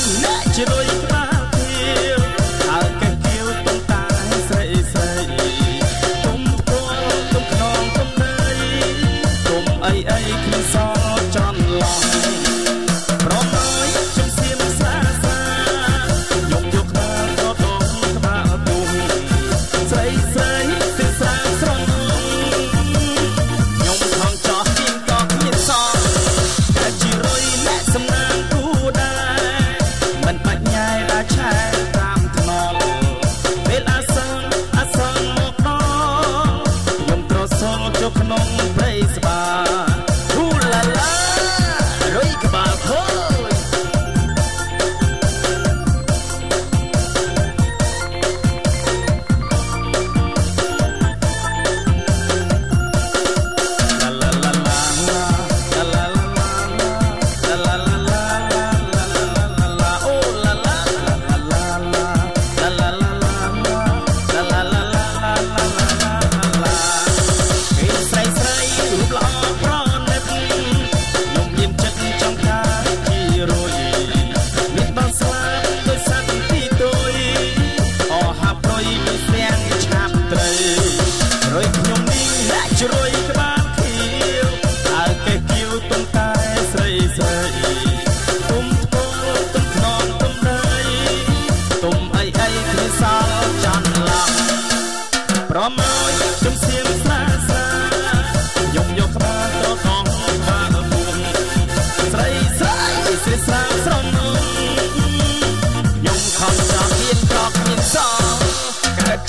Natural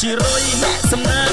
ជារយអ្នកសំណា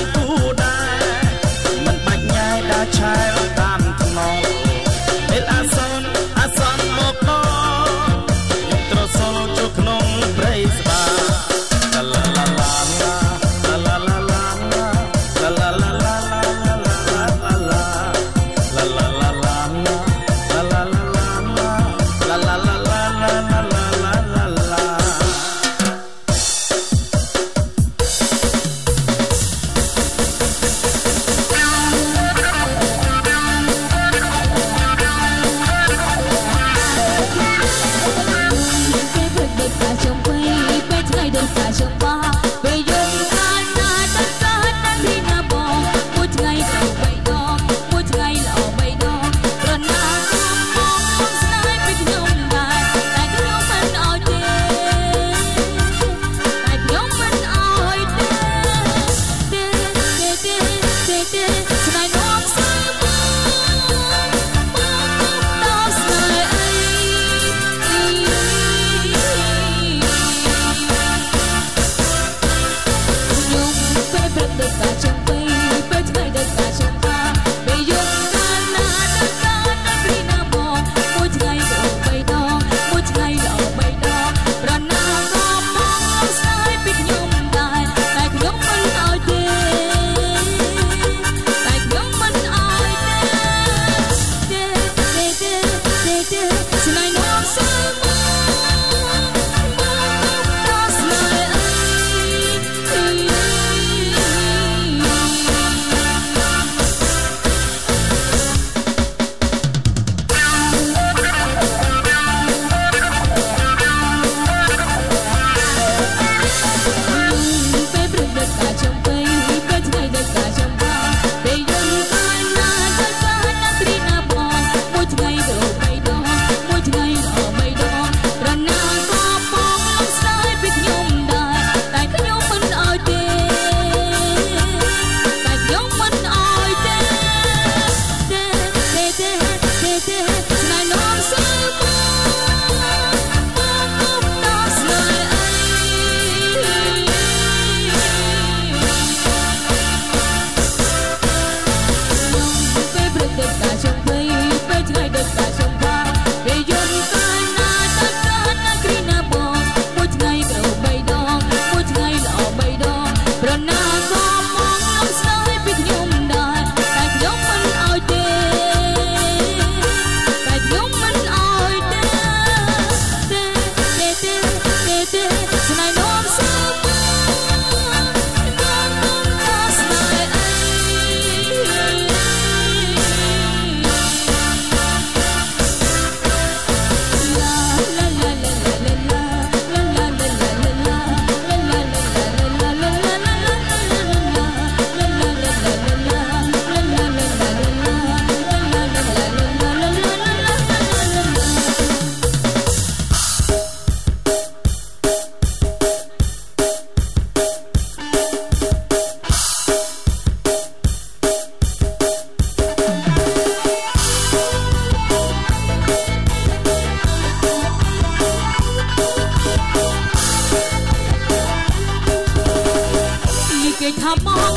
amor.